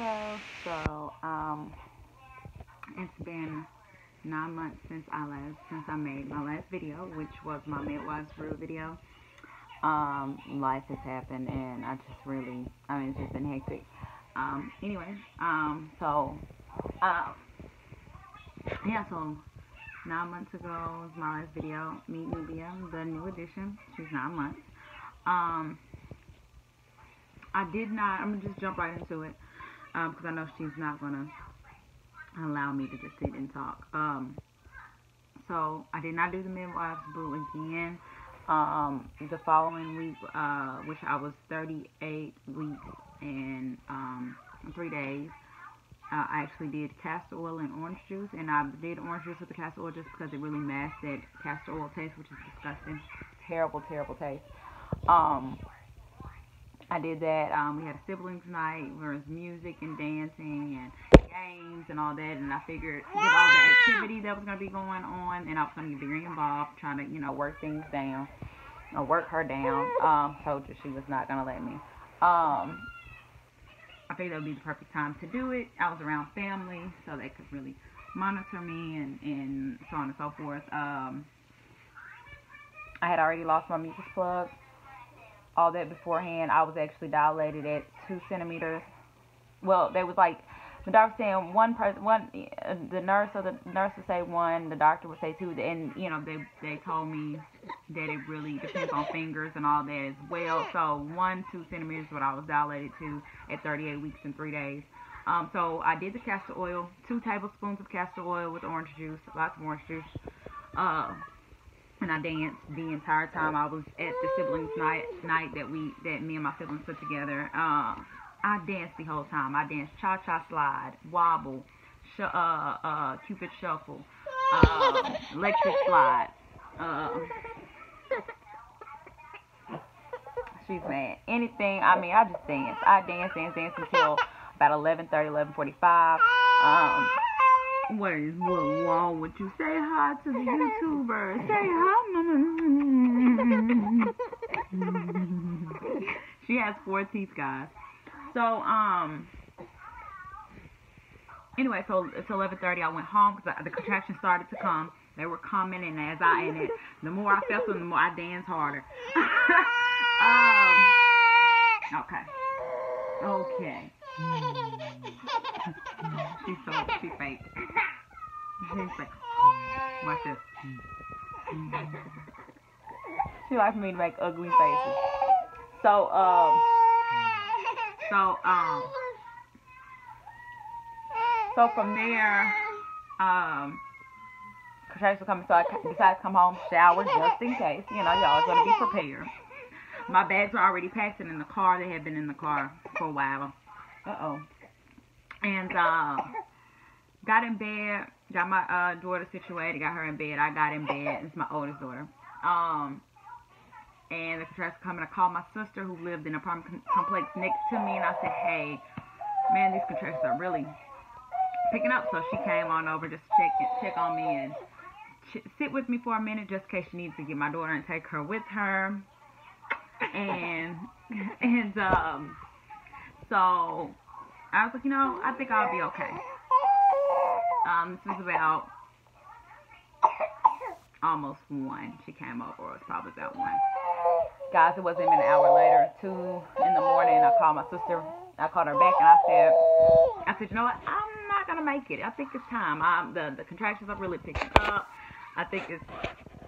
So, um, it's been nine months since I last since I made my last video, which was my midwives brew video. Um, life has happened, and I just really, I mean, it's just been hectic. Um, anyway, um, so, uh, yeah, so nine months ago was my last video. Meet Nubia, the new edition. She's nine months. Um, I did not. I'm gonna just jump right into it because um, I know she's not gonna allow me to just sit and talk. Um, so I did not do the midwives brew again. Um, the following week, uh, which I was 38 weeks and um, three days, uh, I actually did castor oil and orange juice, and I did orange juice with the castor oil just because it really masked that castor oil taste, which is disgusting, terrible, terrible taste. Um, I did that. Um, we had a siblings night where it was music and dancing and games and all that. And I figured with all the activity that was going to be going on, and I was going to be very involved, trying to you know work things down or work her down. Um, told her she was not going to let me. Um, I figured that would be the perfect time to do it. I was around family, so they could really monitor me and and so on and so forth. Um, I had already lost my mucus plug all that beforehand. I was actually dilated at two centimeters. Well, they was like the doctor saying one person, one the nurse or the nurse would say one, the doctor would say two, and you know they they told me that it really depends on fingers and all that as well. So one two centimeters what I was dilated to at 38 weeks and three days. Um, so I did the castor oil, two tablespoons of castor oil with orange juice, lots of orange juice. Uh, and I danced the entire time I was at the siblings night night that we that me and my siblings put together. Uh, I danced the whole time. I danced cha cha slide, wobble, sh- uh, uh, cupid shuffle, uh, electric slide. Uh, she's mad. Anything. I mean, I just dance. I dance, dance, dance until about 11:30, 11:45. Um, what is what wrong with you? Say hi to the YouTuber. Say hi. she has four teeth, guys. So um. Anyway, so it's 11:30. I went home because the contractions started to come. They were coming, and as I and it, the more I felt them, the more I danced harder. um. Okay. Okay. She's so she's fake. She's like, watch this. She likes me to make ugly faces. So um, so um, so from there, um, contractions coming, so I decided to come home, shower just in case. You know, y'all gonna be prepared. My bags are already packed and in the car. They have been in the car for a while. Uh oh. And uh, got in bed, got my uh, daughter situated, got her in bed. I got in bed. It's my oldest daughter. Um, and the contractions coming. I called my sister who lived in an apartment complex next to me, and I said, "Hey, man, these contractions are really picking up." So she came on over just to check check on me and sit with me for a minute, just in case she needs to get my daughter and take her with her. And and um, so I was like, you know, I think I'll be okay. Um, this was about almost one. She came over. It was probably about one. Guys, it wasn't even an hour later. Two in the morning, I called my sister. I called her back and I said, I said, you know what? I'm not gonna make it. I think it's time. I'm, the the contractions are really picking up. I think it's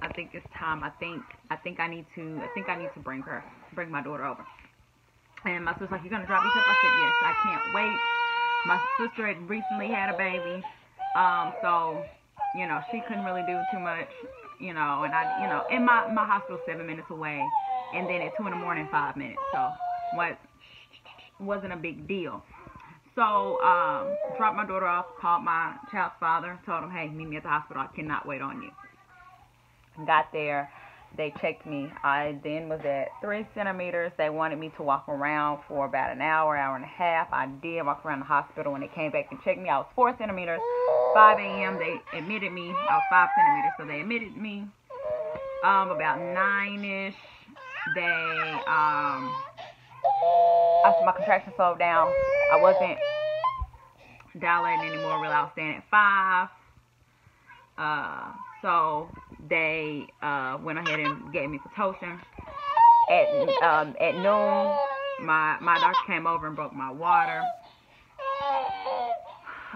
I think it's time. I think I think I need to I think I need to bring her bring my daughter over. And my sister's like, You're gonna drop me off? I said, Yes, I can't wait. My sister had recently had a baby. Um, so, you know, she couldn't really do too much, you know, and I you know, and my, my hospital's seven minutes away and then at two in the morning five minutes. So what wasn't a big deal. So, um, dropped my daughter off, called my child's father, told him, Hey, meet me at the hospital, I cannot wait on you. Got there they checked me. I then was at three centimeters. They wanted me to walk around for about an hour, hour and a half. I did walk around the hospital. When they came back and checked me, I was four centimeters. 5 a.m. They admitted me. I was five centimeters, so they admitted me. Um, about nine-ish. They um, after my contraction slowed down. I wasn't dilating anymore. Really, I was staying at five. Uh, so they uh, went ahead and gave me Pitocin. At um, at noon, my my doctor came over and broke my water.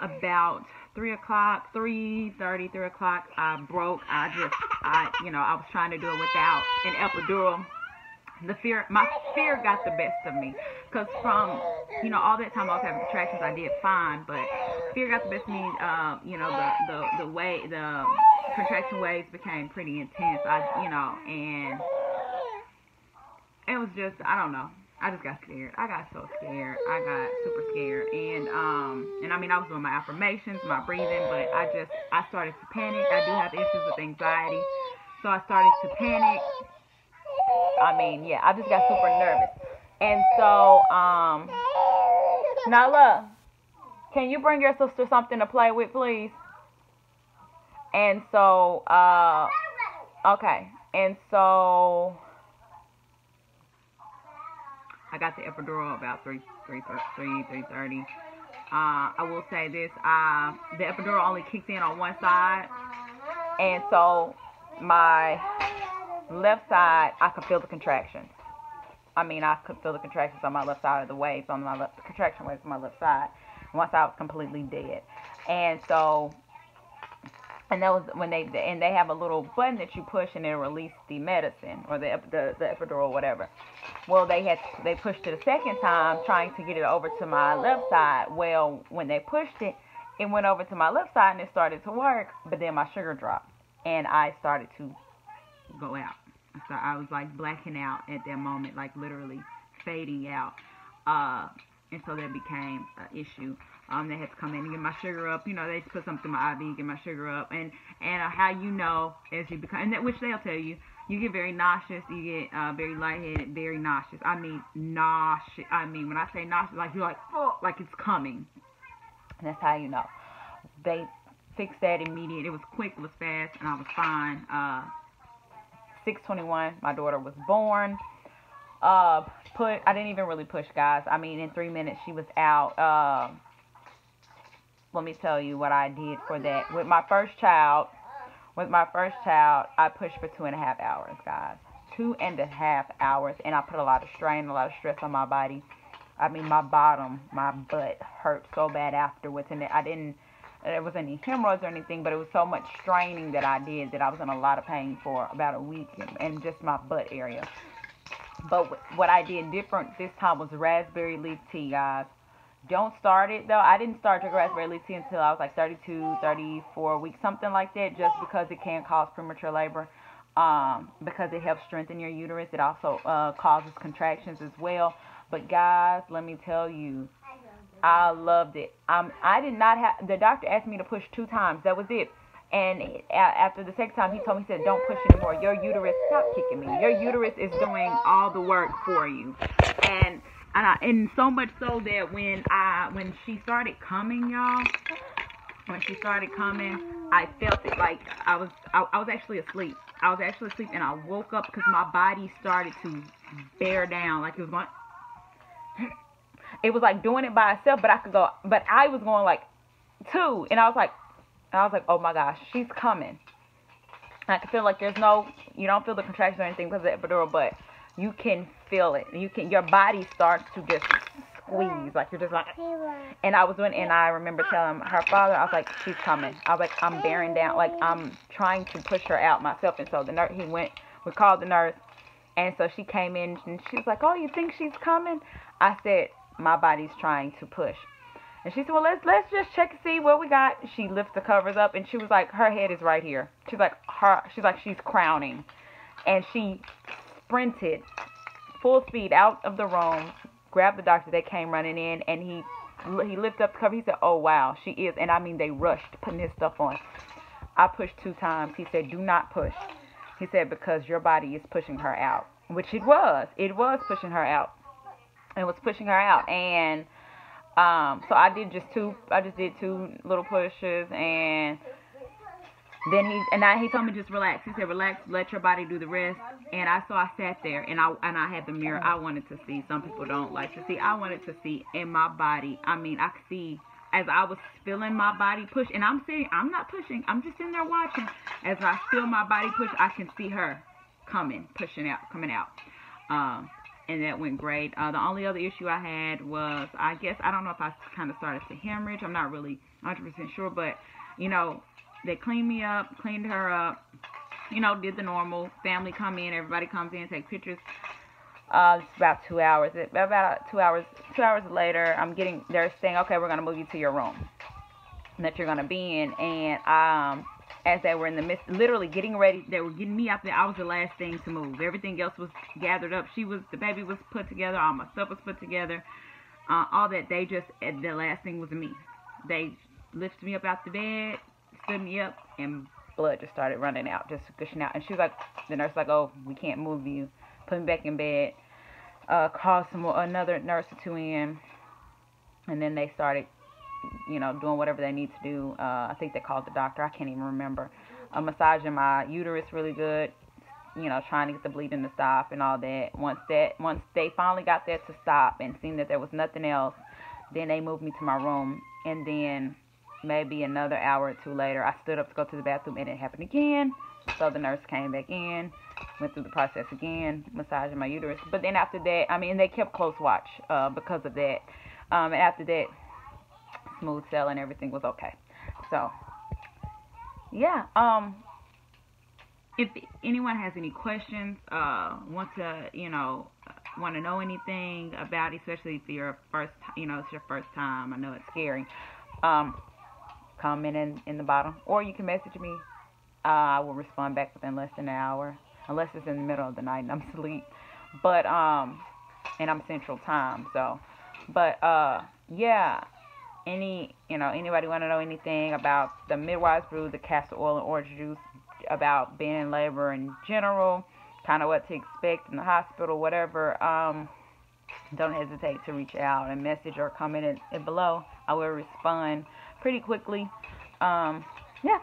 About three o'clock, three thirty, three o'clock, I broke. I just, I, you know, I was trying to do it without an epidural. The fear, my fear got the best of me, cause from, you know, all that time I was having contractions, I did fine, but fear got the best of me. Uh, you know, the the the way the contraction waves became pretty intense. I, you know, and it was just, I don't know. I just got scared. I got so scared. I got super scared. And um and I mean I was doing my affirmations, my breathing, but I just I started to panic. I do have issues with anxiety. So I started to panic. I mean, yeah, I just got super nervous. And so um Nala, can you bring your sister something to play with, please? And so uh okay. And so I got the epidural about 3, 3, 3, 3.30. Uh, I will say this, uh, the epidural only kicked in on one side. And so my left side, I could feel the contractions. I mean, I could feel the contractions on my left side of the waves, on my left, contraction waves on my left side. Once I was completely dead. And so and that was when they and they have a little button that you push and it release the medicine or the the, the epidural or whatever. Well, they had they pushed it a second time trying to get it over to my left side. Well, when they pushed it, it went over to my left side and it started to work, but then my sugar dropped and I started to go out. So I was like blacking out at that moment, like literally fading out. Uh, and so that became an issue. Um, they had to come in and get my sugar up. You know, they put something in my IV, get my sugar up, and and uh, how you know as you become, and that which they'll tell you, you get very nauseous, you get uh, very lightheaded, very nauseous. I mean nauseous. I mean when I say nauseous, like you're like oh, like it's coming. And that's how you know. They fixed that immediate. It was quick, it was fast, and I was fine. Uh, 621, my daughter was born. Uh, put I didn't even really push, guys. I mean, in three minutes she was out. Uh, let me tell you what I did for that. With my first child, with my first child, I pushed for two and a half hours, guys. Two and a half hours, and I put a lot of strain, a lot of stress on my body. I mean, my bottom, my butt hurt so bad afterwards, and I didn't. There was any hemorrhoids or anything, but it was so much straining that I did that I was in a lot of pain for about a week, and just my butt area. But what I did different this time was raspberry leaf tea, guys don't start it though. I didn't start drinking raspberry leaf tea until I was like 32, 34 weeks, something like that, just because it can cause premature labor. Um, because it helps strengthen your uterus. It also uh, causes contractions as well. But guys, let me tell you, I loved it. Um, I did not have the doctor asked me to push two times. That was it. And after the second time, he told me, he said, "Don't push anymore. Your uterus, stop kicking me. Your uterus is doing all the work for you." And and I, and so much so that when I when she started coming, y'all, when she started coming, I felt it like I was I, I was actually asleep. I was actually asleep, and I woke up because my body started to bear down, like it was going. It was like doing it by itself, but I could go, but I was going like two, and I was like, I was like, oh my gosh, she's coming. And I could feel like there's no, you don't feel the contraction or anything because of the epidural, but you can feel it. You can your body starts to just squeeze like you're just like and I was doing and I remember telling her father I was like she's coming I was like I'm bearing down like I'm trying to push her out myself and so the nurse he went we called the nurse and so she came in and she was like oh you think she's coming I said my body's trying to push and she said well let's let's just check and see what we got she lifts the covers up and she was like her head is right here she's like her she's like she's crowning and she sprinted full speed out of the room, grabbed the doctor that came running in, and he he lifted up the cover. He said, "Oh wow, she is." And I mean, they rushed putting his stuff on. I pushed two times. He said, "Do not push." He said because your body is pushing her out, which it was. It was pushing her out. It was pushing her out, and um, so I did just two. I just did two little pushes, and then he and I, he told me just relax. He said relax, let your body do the rest. And I so I sat there and I and I had the mirror. I wanted to see. Some people don't like to see. I wanted to see in my body. I mean, I could see as I was feeling my body push, and I'm saying I'm not pushing, I'm just in there watching. As I feel my body push, I can see her coming, pushing out, coming out. Um, and that went great. Uh, the only other issue I had was, I guess, I don't know if I kind of started to hemorrhage. I'm not really 100% sure, but, you know, they cleaned me up, cleaned her up, you know, did the normal. Family come in, everybody comes in, take pictures. Uh, it's about two hours. About two hours. Two hours later, I'm getting. They're saying, okay, we're gonna move you to your room that you're gonna be in. And um, as they were in the midst, literally getting ready, they were getting me out there. I was the last thing to move. Everything else was gathered up. She was. The baby was put together. All my stuff was put together. Uh, all that. They just. The last thing was me. They lifted me up out the bed, stood me up, and blood just started running out, just gushing out. And she was like, the nurse like, oh, we can't move you. Put me back in bed. Uh, called some another nurse or two in, and then they started, you know, doing whatever they need to do. Uh, I think they called the doctor. I can't even remember. Uh, massaging my uterus really good. You know, trying to get the bleeding to stop and all that. Once that, once they finally got that to stop and seen that there was nothing else, then they moved me to my room, and then maybe another hour or two later, I stood up to go to the bathroom and it happened again. So the nurse came back in, went through the process again, massaging my uterus. But then after that, I mean, they kept close watch uh, because of that. Um, and after that, smooth sailing, everything was okay. So, yeah. Um, if anyone has any questions, uh, want to, you know, want to know anything about, especially if you're first, you know, it's your first time. I know it's scary. Um, comment in, in the bottom, or you can message me. Uh, I will respond back within less than an hour, unless it's in the middle of the night and I'm asleep. But um, and I'm Central Time, so. But uh, yeah. Any you know anybody want to know anything about the midwives brew, the castor oil and orange juice, about being in labor in general, kind of what to expect in the hospital, whatever. Um, don't hesitate to reach out and message or comment it, below. I will respond pretty quickly. Um, yeah.